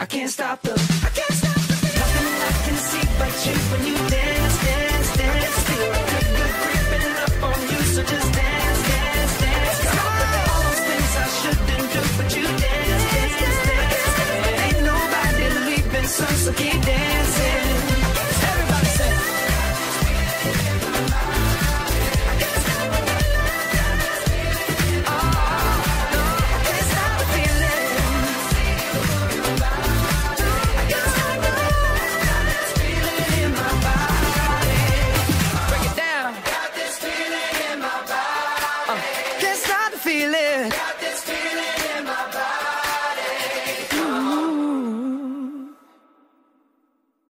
I can't stop them. I can't got this feeling.